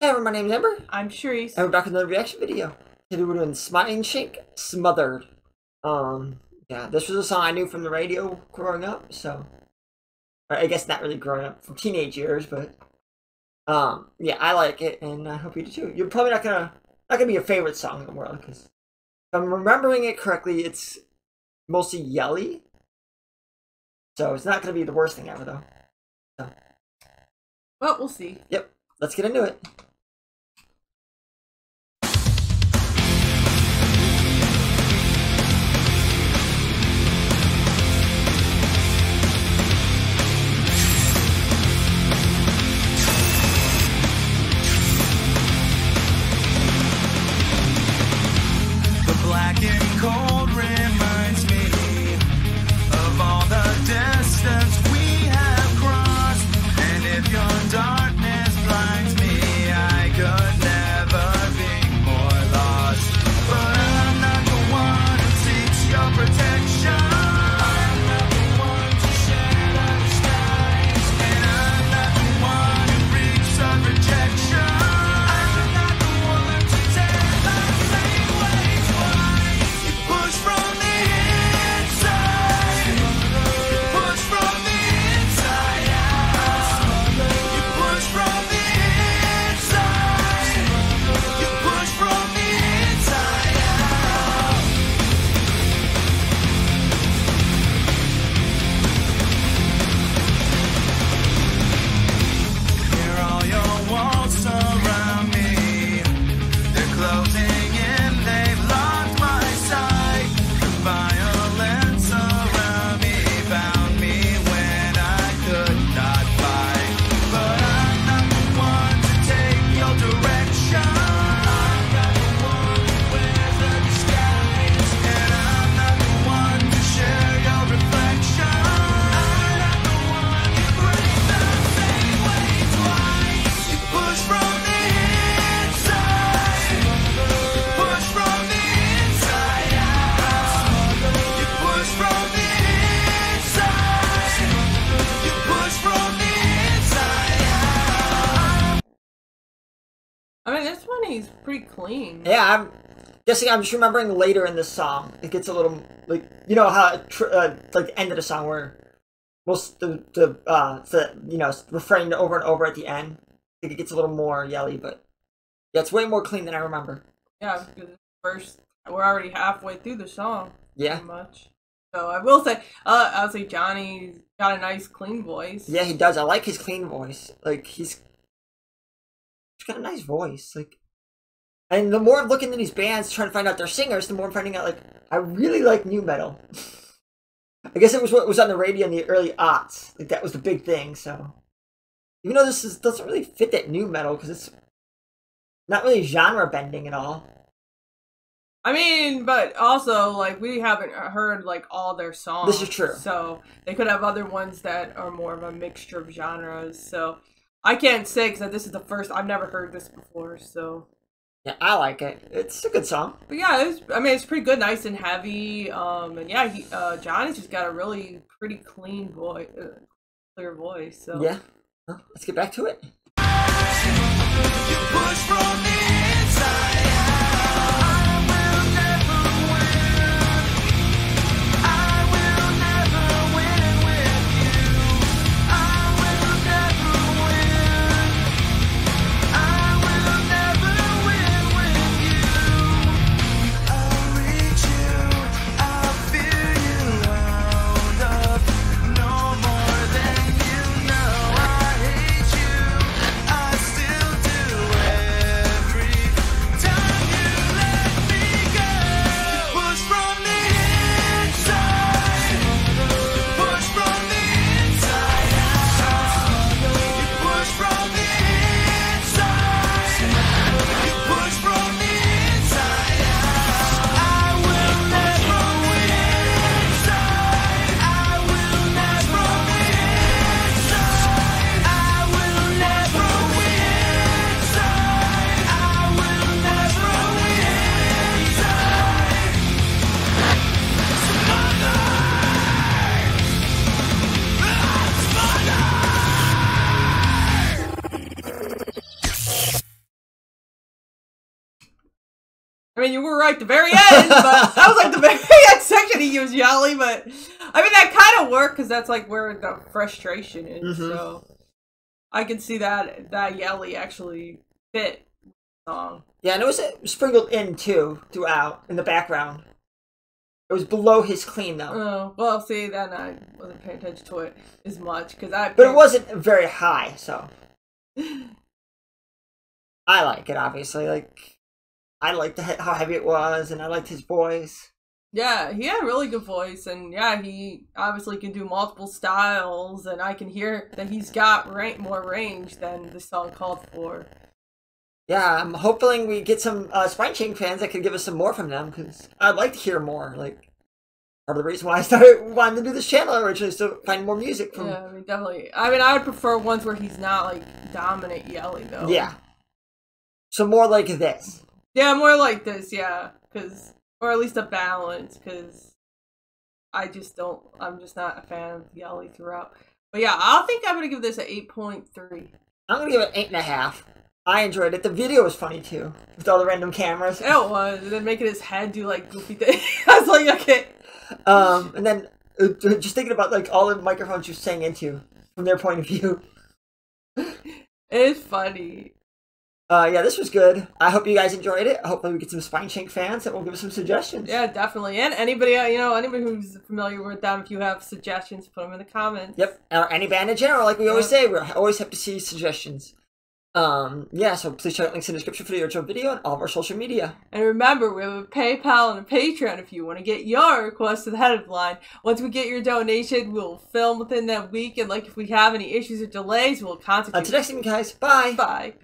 Hey everyone, my name is Amber, I'm Charisse. and we're back with another reaction video. Today we're doing Spineshank Smothered. Um, yeah, this was a song I knew from the radio growing up, so. I guess not really growing up, from teenage years, but. Um, yeah, I like it, and I hope you do too. You're probably not gonna, not gonna be your favorite song in the world, because if I'm remembering it correctly, it's mostly yelly. So it's not gonna be the worst thing ever, though. So, Well, we'll see. yep, let's get into it. I mean, this one he's pretty clean. Yeah, I'm guessing. I'm just remembering later in the song, it gets a little like you know how tr- uh, like the end of the song where most the the uh the you know refrain over and over at the end. It gets a little more yelly, but yeah, it's way more clean than I remember. Yeah, because first we're already halfway through the song, Yeah, pretty much. So I will say, uh, I'll say Johnny's got a nice, clean voice. yeah, he does. I like his clean voice. Like he's he's got a nice voice. Like, and the more I'm looking at these bands trying to find out their singers, the more I'm finding out like I really like nu metal. I guess it was what was on the radio in the early aughts. Like that was the big thing. So even though this is, doesn't really fit that nu metal because it's not really genre bending at all. I mean, but also like we haven't uh, heard like all their songs. This is true. So they could have other ones that are more of a mixture of genres. So I can't say because this is the first I've never heard this before. So, Yeah, I like it. It's a good song. but yeah, it's, I mean it's pretty good, nice and heavy. Um, and yeah, he, uh, Johnny's just got a really pretty clean voice, uh, clear voice. So Yeah. Well, let's get back to it. I mean, you were right. The very end, but that was like the very end section. He was yelling, but I mean that kind of worked because that's like where the frustration is. Mhm. So I can see that that yelly actually fit the song. Yeah, and it was uh, sprinkled in too throughout in the background. It was below his clean though, Oh well, see, then I wasn't paying attention to it as much because I. but it wasn't very high. So I like it. Obviously, like I liked the, how heavy it was, and I liked his voice. Yeah, he had a really good voice, and yeah, he obviously can do multiple styles, and I can hear that he's got ra- more range than the song called for. Yeah, I'm hoping we get some uh, Spineshank fans that could give us some more from them because I'd like to hear more. Like part of the reason why I started wanting to do this channel originally is to find more music from. Yeah, I mean, definitely. I mean, I would prefer ones where he's not like dominant yelling though. Yeah. So more like this. Yeah, more like this, yeah, because or at least a balance, because I just don't. I'm just not a fan of Yali throughout. But yeah, I think I'm gonna give this an eight point three. I'm gonna give it eight and a half. I enjoyed it. The video was funny too, with all the random cameras. It was, and then making his head do like goofy things. I was like, okay. Um, and then uh, just thinking about like all the microphones you're saying into from their point of view. It's funny. Uh, yeah, this was good. I hope you guys enjoyed it. Hopefully, we get some Spineshank fans that will give us some suggestions. Yeah, definitely. And anybody, uh, you know, anybody who's familiar with them, if you have suggestions, put them in the comments. Yep. Or any band in general, like we always say, we're always have to see suggestions. Um, yeah, so please check out links in the description for the original video and all of our social media. And remember, we have a PayPal and a Patreon if you want to get your request to the head of the line. Once we get your donation, we'll film within that week. And like if we have any issues or delays, we'll contact Until you. next time, guys. Bye. Bye.